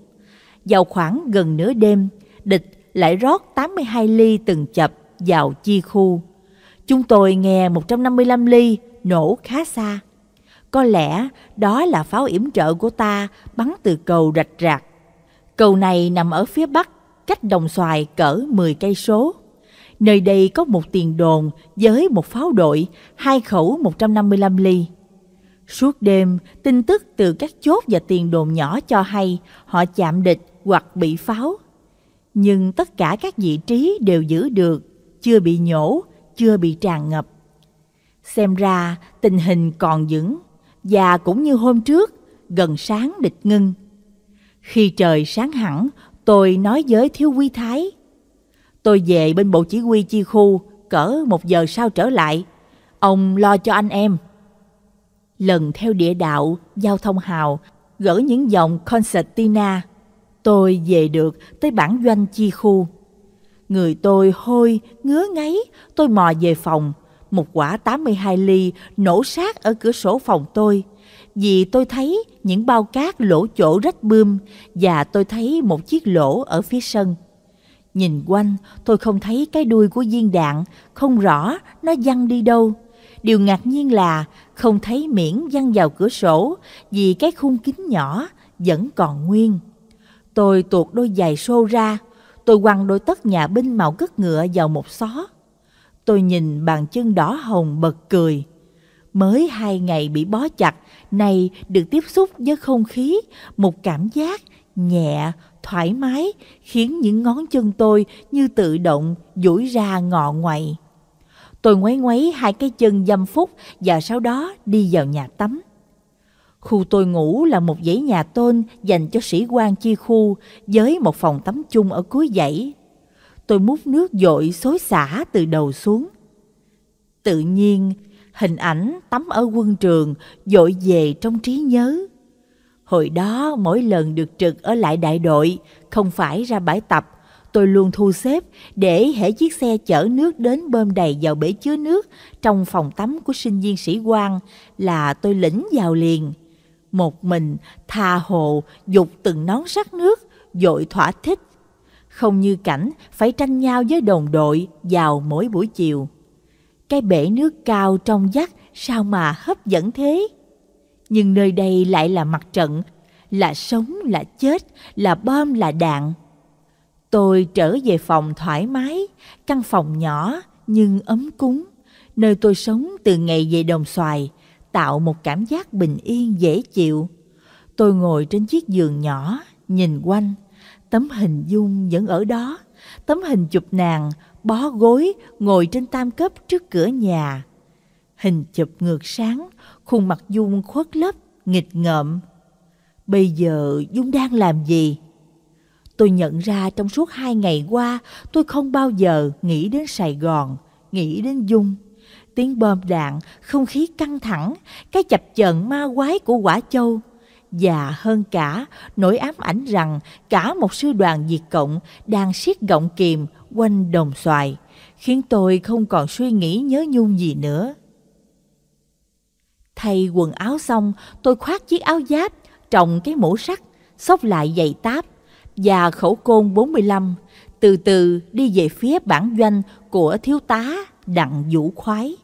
Vào khoảng gần nửa đêm, địch lại rót 82 ly từng chập vào chi khu. Chúng tôi nghe 155 ly nổ khá xa. Có lẽ đó là pháo yểm trợ của ta bắn từ cầu rạch rạc. Cầu này nằm ở phía bắc, cách đồng xoài cỡ 10 cây số. Nơi đây có một tiền đồn với một pháo đội, hai khẩu 155 ly. Suốt đêm, tin tức từ các chốt và tiền đồn nhỏ cho hay họ chạm địch hoặc bị pháo. Nhưng tất cả các vị trí đều giữ được, chưa bị nhổ, chưa bị tràn ngập. Xem ra tình hình còn vững và cũng như hôm trước, gần sáng địch ngưng. Khi trời sáng hẳn, tôi nói với Thiếu Quy Thái. Tôi về bên bộ chỉ huy chi khu, cỡ một giờ sau trở lại. Ông lo cho anh em. Lần theo địa đạo, giao thông hào, gỡ những dòng concertina, tôi về được tới bản doanh chi khu. Người tôi hôi, ngứa ngáy, tôi mò về phòng, một quả 82 ly nổ sát ở cửa sổ phòng tôi vì tôi thấy những bao cát lỗ chỗ rách bươm và tôi thấy một chiếc lỗ ở phía sân. Nhìn quanh, tôi không thấy cái đuôi của viên đạn, không rõ nó văng đi đâu. Điều ngạc nhiên là không thấy miễn văng vào cửa sổ vì cái khung kính nhỏ vẫn còn nguyên. Tôi tuột đôi giày xô ra, tôi quăng đôi tất nhà binh màu cất ngựa vào một xó. Tôi nhìn bàn chân đỏ hồng bật cười. Mới hai ngày bị bó chặt, nay được tiếp xúc với không khí, một cảm giác nhẹ, thoải mái, khiến những ngón chân tôi như tự động duỗi ra ngọ ngoại. Tôi ngoáy ngoáy hai cái chân dâm phúc và sau đó đi vào nhà tắm. Khu tôi ngủ là một dãy nhà tôn dành cho sĩ quan chi khu với một phòng tắm chung ở cuối dãy tôi múc nước dội xối xả từ đầu xuống. Tự nhiên, hình ảnh tắm ở quân trường dội về trong trí nhớ. Hồi đó mỗi lần được trực ở lại đại đội, không phải ra bãi tập, tôi luôn thu xếp để hệ chiếc xe chở nước đến bơm đầy vào bể chứa nước trong phòng tắm của sinh viên sĩ quan là tôi lĩnh vào liền. Một mình tha hồ dục từng nón sắt nước, dội thỏa thích không như cảnh phải tranh nhau với đồng đội vào mỗi buổi chiều. Cái bể nước cao trong vắt sao mà hấp dẫn thế? Nhưng nơi đây lại là mặt trận, là sống là chết, là bom là đạn. Tôi trở về phòng thoải mái, căn phòng nhỏ nhưng ấm cúng, nơi tôi sống từ ngày về đồng xoài, tạo một cảm giác bình yên dễ chịu. Tôi ngồi trên chiếc giường nhỏ, nhìn quanh, Tấm hình dung vẫn ở đó, tấm hình chụp nàng bó gối ngồi trên tam cấp trước cửa nhà. Hình chụp ngược sáng, khuôn mặt Dung khuất lấp, nghịch ngợm. Bây giờ Dung đang làm gì? Tôi nhận ra trong suốt hai ngày qua tôi không bao giờ nghĩ đến Sài Gòn, nghĩ đến Dung. Tiếng bom đạn, không khí căng thẳng, cái chập chờn ma quái của quả châu. Và hơn cả, nỗi ám ảnh rằng cả một sư đoàn diệt Cộng đang siết gọng kìm quanh đồng xoài, khiến tôi không còn suy nghĩ nhớ nhung gì nữa. Thay quần áo xong, tôi khoác chiếc áo giáp, trồng cái mũ sắt, xốc lại giày táp và khẩu côn 45, từ từ đi về phía bản doanh của thiếu tá Đặng Vũ Khoái.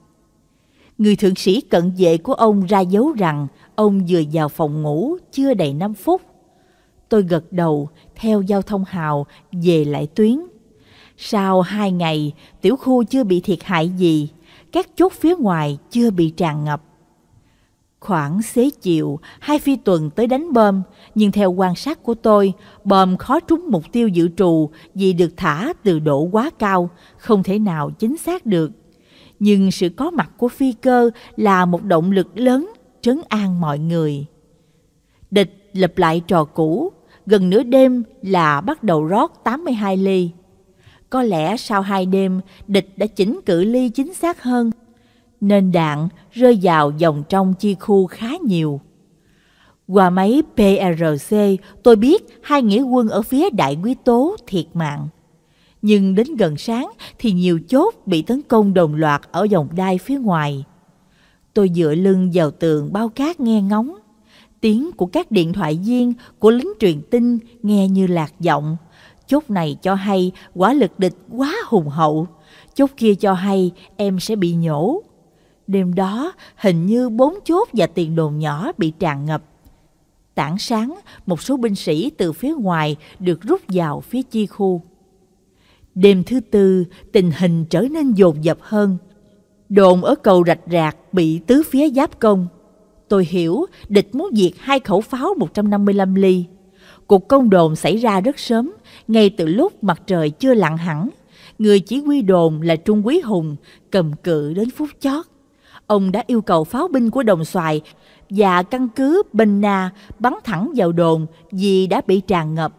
Người thượng sĩ cận vệ của ông ra dấu rằng ông vừa vào phòng ngủ chưa đầy 5 phút. Tôi gật đầu theo giao thông hào về lại tuyến. Sau hai ngày, tiểu khu chưa bị thiệt hại gì, các chốt phía ngoài chưa bị tràn ngập. Khoảng xế chiều, hai phi tuần tới đánh bom, nhưng theo quan sát của tôi, bom khó trúng mục tiêu dự trù vì được thả từ độ quá cao, không thể nào chính xác được. Nhưng sự có mặt của phi cơ là một động lực lớn trấn an mọi người. Địch lập lại trò cũ, gần nửa đêm là bắt đầu rót 82 ly. Có lẽ sau hai đêm, địch đã chỉnh cự ly chính xác hơn, nên đạn rơi vào dòng trong chi khu khá nhiều. Qua máy PRC, tôi biết hai nghĩa quân ở phía Đại Quý Tố thiệt mạng. Nhưng đến gần sáng thì nhiều chốt bị tấn công đồng loạt ở dòng đai phía ngoài. Tôi dựa lưng vào tường bao cát nghe ngóng. Tiếng của các điện thoại viên của lính truyền tin nghe như lạc giọng. Chốt này cho hay quả lực địch quá hùng hậu. Chốt kia cho hay em sẽ bị nhổ. Đêm đó, hình như bốn chốt và tiền đồn nhỏ bị tràn ngập. Tảng sáng, một số binh sĩ từ phía ngoài được rút vào phía chi khu. Đêm thứ tư, tình hình trở nên dồn dập hơn. Đồn ở cầu rạch rạc bị tứ phía giáp công. Tôi hiểu địch muốn diệt hai khẩu pháo 155 ly. Cuộc công đồn xảy ra rất sớm, ngay từ lúc mặt trời chưa lặn hẳn. Người chỉ huy đồn là Trung Quý Hùng, cầm cự đến phút chót. Ông đã yêu cầu pháo binh của đồng xoài và căn cứ Bình Na bắn thẳng vào đồn vì đã bị tràn ngập.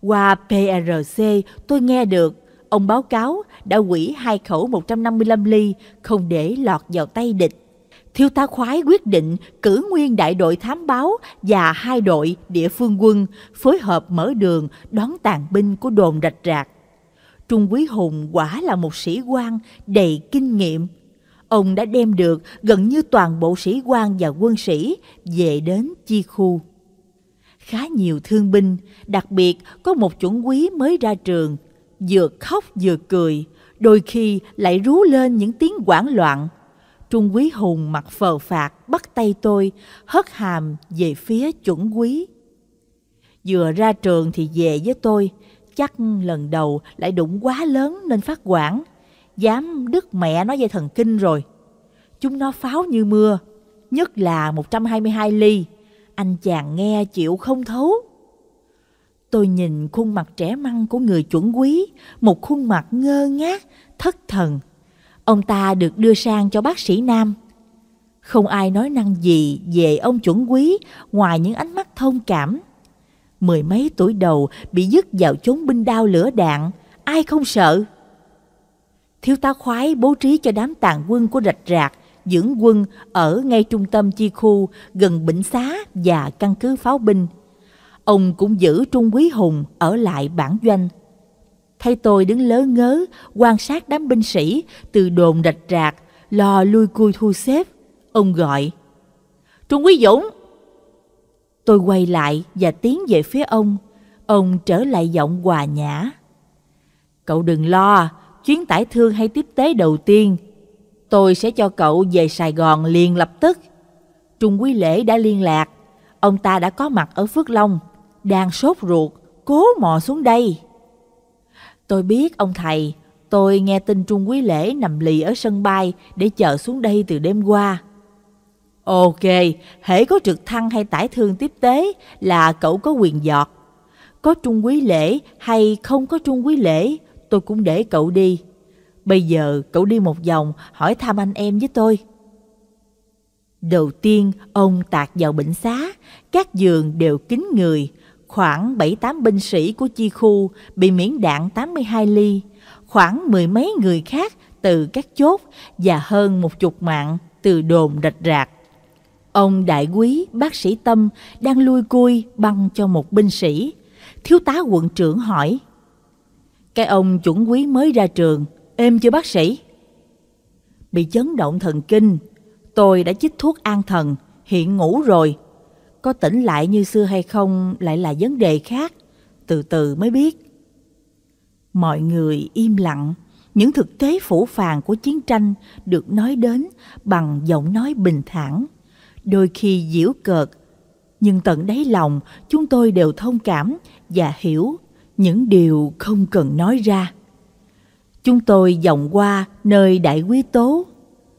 Qua PRC tôi nghe được, ông báo cáo đã quỷ hai khẩu 155 ly, không để lọt vào tay địch. Thiếu tá khoái quyết định cử nguyên đại đội thám báo và hai đội địa phương quân phối hợp mở đường đón tàn binh của đồn rạch rạc. Trung Quý Hùng quả là một sĩ quan đầy kinh nghiệm ông đã đem được gần như toàn bộ sĩ quan và quân sĩ về đến chi khu. Khá nhiều thương binh, đặc biệt có một chuẩn quý mới ra trường, vừa khóc vừa cười, đôi khi lại rú lên những tiếng quảng loạn. Trung quý Hùng mặt phờ phạt bắt tay tôi, hất hàm về phía chuẩn quý. Vừa ra trường thì về với tôi, chắc lần đầu lại đụng quá lớn nên phát quản dám đứt mẹ nó dây thần kinh rồi. Chúng nó pháo như mưa, nhất là 122 ly. Anh chàng nghe chịu không thấu. Tôi nhìn khuôn mặt trẻ măng của người chuẩn quý, một khuôn mặt ngơ ngác, thất thần. Ông ta được đưa sang cho bác sĩ Nam. Không ai nói năng gì về ông chuẩn quý ngoài những ánh mắt thông cảm. Mười mấy tuổi đầu bị dứt vào chốn binh đao lửa đạn, ai không sợ? Thiếu tá khoái bố trí cho đám tàn quân của rạch rạc dưỡng quân ở ngay trung tâm chi khu gần bệnh Xá và căn cứ pháo binh. Ông cũng giữ Trung Quý Hùng ở lại bản doanh. Thấy tôi đứng lớ ngớ quan sát đám binh sĩ từ đồn rạch rạc lo lui cui thu xếp. Ông gọi Trung Quý Dũng Tôi quay lại và tiến về phía ông. Ông trở lại giọng hòa nhã. Cậu đừng lo, chuyến tải thương hay tiếp tế đầu tiên. Tôi sẽ cho cậu về Sài Gòn liền lập tức. Trung Quý Lễ đã liên lạc, ông ta đã có mặt ở Phước Long, đang sốt ruột, cố mò xuống đây. Tôi biết ông thầy, tôi nghe tin Trung Quý Lễ nằm lì ở sân bay để chờ xuống đây từ đêm qua. Ok, hễ có trực thăng hay tải thương tiếp tế là cậu có quyền giọt. Có Trung Quý Lễ hay không có Trung Quý Lễ, tôi cũng để cậu đi. Bây giờ cậu đi một vòng hỏi thăm anh em với tôi. Đầu tiên ông tạc vào bệnh xá, các giường đều kín người, khoảng 7-8 binh sĩ của chi khu bị miễn đạn 82 ly, khoảng mười mấy người khác từ các chốt và hơn một chục mạng từ đồn rạch rạc. Ông đại quý bác sĩ Tâm đang lui cui băng cho một binh sĩ. Thiếu tá quận trưởng hỏi. Cái ông chuẩn quý mới ra trường, êm chưa bác sĩ? Bị chấn động thần kinh, tôi đã chích thuốc an thần, hiện ngủ rồi. Có tỉnh lại như xưa hay không lại là vấn đề khác, từ từ mới biết. Mọi người im lặng, những thực tế phủ phàng của chiến tranh được nói đến bằng giọng nói bình thản, đôi khi giễu cợt, nhưng tận đáy lòng chúng tôi đều thông cảm và hiểu những điều không cần nói ra. Chúng tôi vòng qua nơi đại quý tố.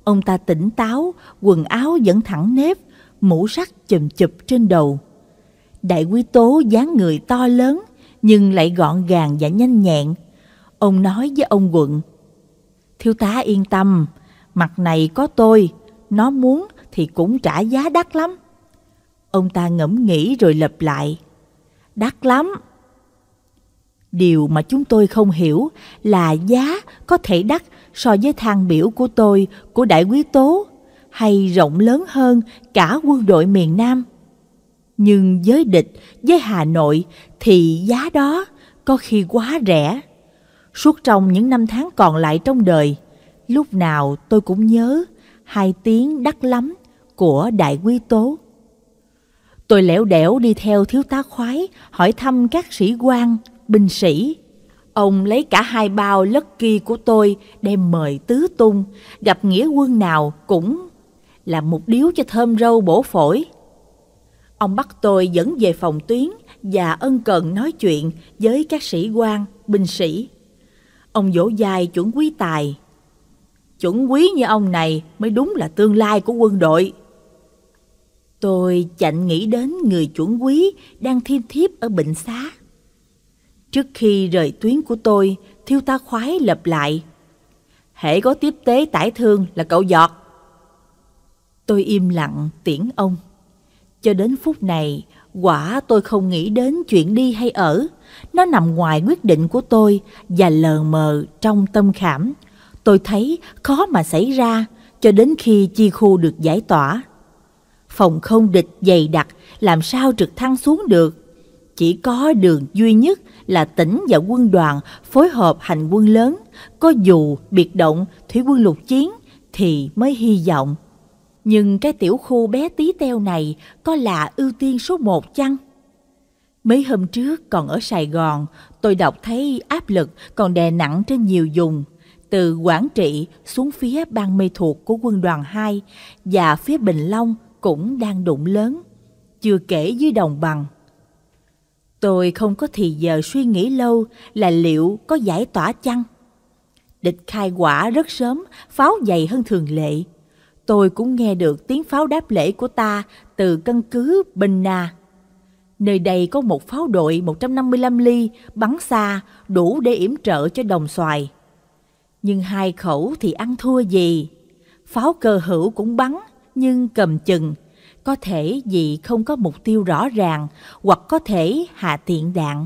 Ông ta tỉnh táo, quần áo vẫn thẳng nếp, mũ sắt chùm chụp trên đầu. Đại quý tố dáng người to lớn nhưng lại gọn gàng và nhanh nhẹn. Ông nói với ông quận, Thiếu tá yên tâm, mặt này có tôi, nó muốn thì cũng trả giá đắt lắm. Ông ta ngẫm nghĩ rồi lặp lại, đắt lắm. Điều mà chúng tôi không hiểu là giá có thể đắt so với thang biểu của tôi, của đại quý tố, hay rộng lớn hơn cả quân đội miền Nam. Nhưng với địch, với Hà Nội thì giá đó có khi quá rẻ. Suốt trong những năm tháng còn lại trong đời, lúc nào tôi cũng nhớ hai tiếng đắt lắm của đại quý tố. Tôi lẻo đẻo đi theo thiếu tá khoái hỏi thăm các sĩ quan, binh sĩ. Ông lấy cả hai bao lất kỳ của tôi đem mời tứ tung, gặp nghĩa quân nào cũng là một điếu cho thơm râu bổ phổi. Ông bắt tôi dẫn về phòng tuyến và ân cần nói chuyện với các sĩ quan, binh sĩ. Ông vỗ dài chuẩn quý tài. Chuẩn quý như ông này mới đúng là tương lai của quân đội. Tôi chạnh nghĩ đến người chuẩn quý đang thiêm thiếp ở bệnh xá. Trước khi rời tuyến của tôi, thiêu ta khoái lập lại. Hễ có tiếp tế tải thương là cậu giọt. Tôi im lặng tiễn ông. Cho đến phút này, quả tôi không nghĩ đến chuyện đi hay ở. Nó nằm ngoài quyết định của tôi và lờ mờ trong tâm khảm. Tôi thấy khó mà xảy ra cho đến khi chi khu được giải tỏa. Phòng không địch dày đặc làm sao trực thăng xuống được. Chỉ có đường duy nhất là tỉnh và quân đoàn phối hợp hành quân lớn, có dù biệt động thủy quân lục chiến thì mới hy vọng. Nhưng cái tiểu khu bé tí teo này có là ưu tiên số một chăng? Mấy hôm trước còn ở Sài Gòn, tôi đọc thấy áp lực còn đè nặng trên nhiều vùng, từ Quảng Trị xuống phía bang mê thuộc của quân đoàn 2 và phía Bình Long cũng đang đụng lớn, chưa kể dưới đồng bằng. Tôi không có thì giờ suy nghĩ lâu là liệu có giải tỏa chăng? Địch khai quả rất sớm, pháo dày hơn thường lệ. Tôi cũng nghe được tiếng pháo đáp lễ của ta từ căn cứ Bình Na. Nơi đây có một pháo đội 155 ly bắn xa đủ để yểm trợ cho đồng xoài. Nhưng hai khẩu thì ăn thua gì? Pháo cơ hữu cũng bắn, nhưng cầm chừng. Có thể vì không có mục tiêu rõ ràng hoặc có thể hạ tiện đạn.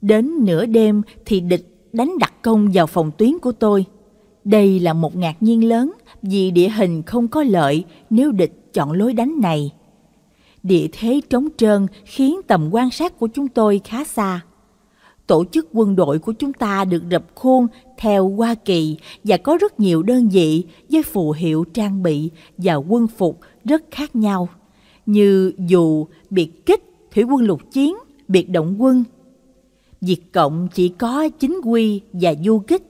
Đến nửa đêm thì địch đánh đặc công vào phòng tuyến của tôi. Đây là một ngạc nhiên lớn vì địa hình không có lợi nếu địch chọn lối đánh này. Địa thế trống trơn khiến tầm quan sát của chúng tôi khá xa. Tổ chức quân đội của chúng ta được rập khuôn theo Hoa Kỳ và có rất nhiều đơn vị với phù hiệu trang bị và quân phục rất khác nhau, như dù, biệt kích, thủy quân lục chiến, biệt động quân. Việt Cộng chỉ có chính quy và du kích.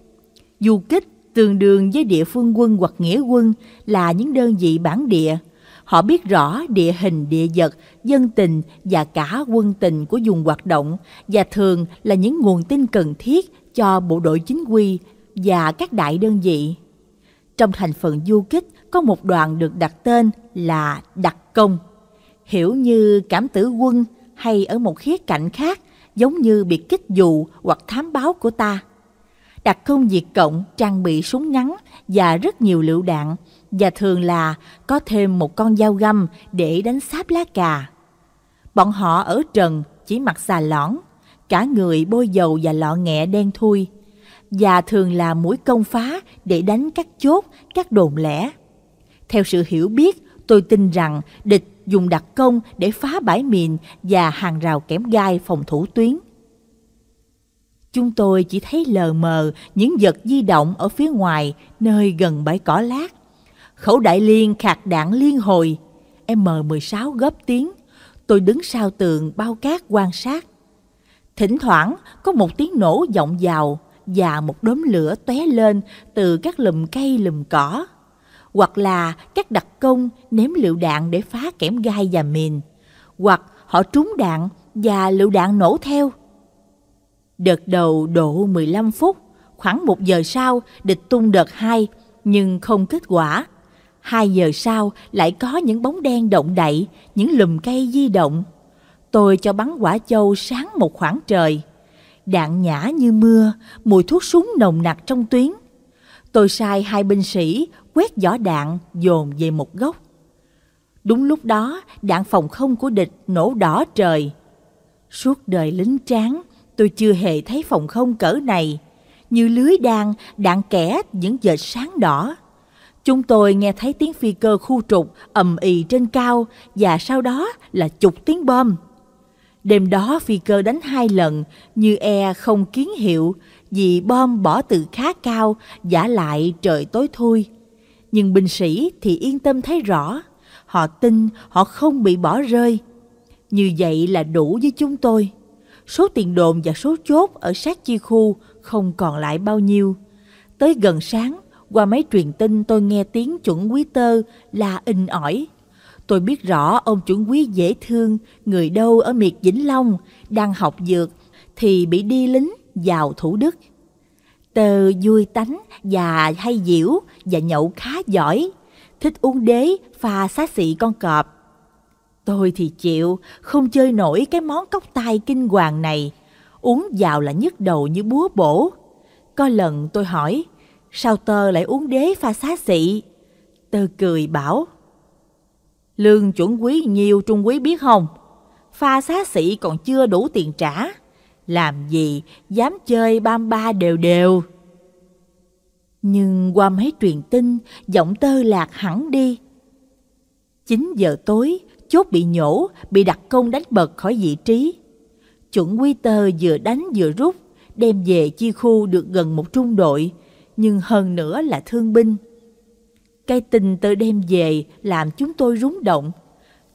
Du kích tương đương với địa phương quân hoặc nghĩa quân là những đơn vị bản địa. Họ biết rõ địa hình địa vật, dân tình và cả quân tình của vùng hoạt động và thường là những nguồn tin cần thiết cho bộ đội chính quy và các đại đơn vị. Trong thành phần du kích có một đoàn được đặt tên là đặc công, hiểu như cảm tử quân hay ở một khía cạnh khác giống như biệt kích dù hoặc thám báo của ta đặc công diệt Cộng trang bị súng ngắn và rất nhiều lựu đạn và thường là có thêm một con dao găm để đánh sáp lá cà. Bọn họ ở trần chỉ mặc xà lõn, cả người bôi dầu và lọ nghẹ đen thui. và thường là mũi công phá để đánh các chốt, các đồn lẻ. Theo sự hiểu biết, tôi tin rằng địch dùng đặc công để phá bãi mìn và hàng rào kẽm gai phòng thủ tuyến. Chúng tôi chỉ thấy lờ mờ những vật di động ở phía ngoài nơi gần bãi cỏ lát. Khẩu đại liên khạc đạn liên hồi, M16 góp tiếng. Tôi đứng sau tường bao cát quan sát. Thỉnh thoảng có một tiếng nổ vọng vào và một đốm lửa tóe lên từ các lùm cây lùm cỏ. Hoặc là các đặc công ném lựu đạn để phá kẽm gai và mìn. Hoặc họ trúng đạn và lựu đạn nổ theo. Đợt đầu độ 15 phút, khoảng một giờ sau địch tung đợt 2 nhưng không kết quả. Hai giờ sau lại có những bóng đen động đậy, những lùm cây di động. Tôi cho bắn quả châu sáng một khoảng trời. Đạn nhã như mưa, mùi thuốc súng nồng nặc trong tuyến. Tôi sai hai binh sĩ quét vỏ đạn dồn về một góc. Đúng lúc đó, đạn phòng không của địch nổ đỏ trời. Suốt đời lính tráng, tôi chưa hề thấy phòng không cỡ này. Như lưới đan, đạn kẻ những vệt sáng đỏ. Chúng tôi nghe thấy tiếng phi cơ khu trục ầm ì trên cao và sau đó là chục tiếng bom. Đêm đó phi cơ đánh hai lần như e không kiến hiệu vì bom bỏ từ khá cao giả lại trời tối thui. Nhưng binh sĩ thì yên tâm thấy rõ, họ tin họ không bị bỏ rơi. Như vậy là đủ với chúng tôi. Số tiền đồn và số chốt ở sát chi khu không còn lại bao nhiêu. Tới gần sáng, qua máy truyền tin tôi nghe tiếng chuẩn quý tơ là in ỏi. Tôi biết rõ ông chuẩn quý dễ thương, người đâu ở miệt Vĩnh Long, đang học dược, thì bị đi lính vào Thủ Đức. Tơ vui tánh và hay diễu và nhậu khá giỏi, thích uống đế pha xá xị con cọp. Tôi thì chịu, không chơi nổi cái món cốc tai kinh hoàng này, uống vào là nhức đầu như búa bổ. Có lần tôi hỏi, sao tơ lại uống đế pha xá xị? Tơ cười bảo, lương chuẩn quý nhiều trung quý biết không? Pha xá xị còn chưa đủ tiền trả. Làm gì dám chơi bam ba đều đều. Nhưng qua mấy truyền tin, giọng tơ lạc hẳn đi. 9 giờ tối, chốt bị nhổ, bị đặc công đánh bật khỏi vị trí. Chuẩn quy tơ vừa đánh vừa rút, đem về chi khu được gần một trung đội, nhưng hơn nữa là thương binh. Cái tình tơ đem về làm chúng tôi rúng động.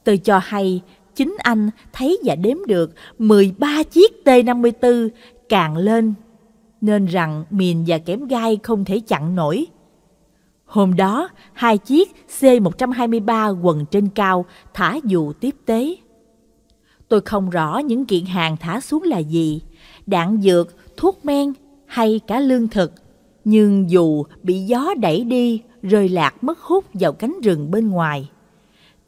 Tôi cho hay chính anh thấy và đếm được 13 chiếc T-54 càng lên, nên rằng mìn và kém gai không thể chặn nổi. Hôm đó, hai chiếc C-123 quần trên cao thả dù tiếp tế. Tôi không rõ những kiện hàng thả xuống là gì, đạn dược, thuốc men hay cả lương thực. Nhưng dù bị gió đẩy đi, rơi lạc mất hút vào cánh rừng bên ngoài.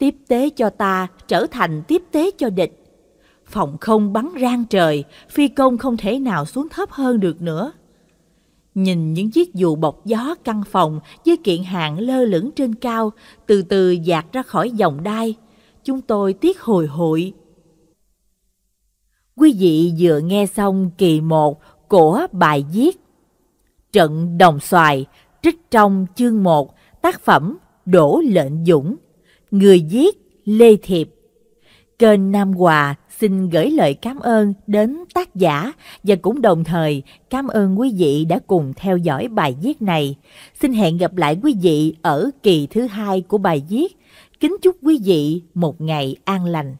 Tiếp tế cho ta trở thành tiếp tế cho địch. Phòng không bắn rang trời, phi công không thể nào xuống thấp hơn được nữa. Nhìn những chiếc dù bọc gió căn phòng với kiện hạng lơ lửng trên cao, từ từ dạt ra khỏi dòng đai, chúng tôi tiếc hồi hội. Quý vị vừa nghe xong kỳ một của bài viết Trận Đồng Xoài, trích trong chương 1, tác phẩm Đỗ Lệnh Dũng, người viết Lê Thiệp. Kênh Nam Hòa xin gửi lời cảm ơn đến tác giả và cũng đồng thời cảm ơn quý vị đã cùng theo dõi bài viết này. Xin hẹn gặp lại quý vị ở kỳ thứ hai của bài viết. Kính chúc quý vị một ngày an lành.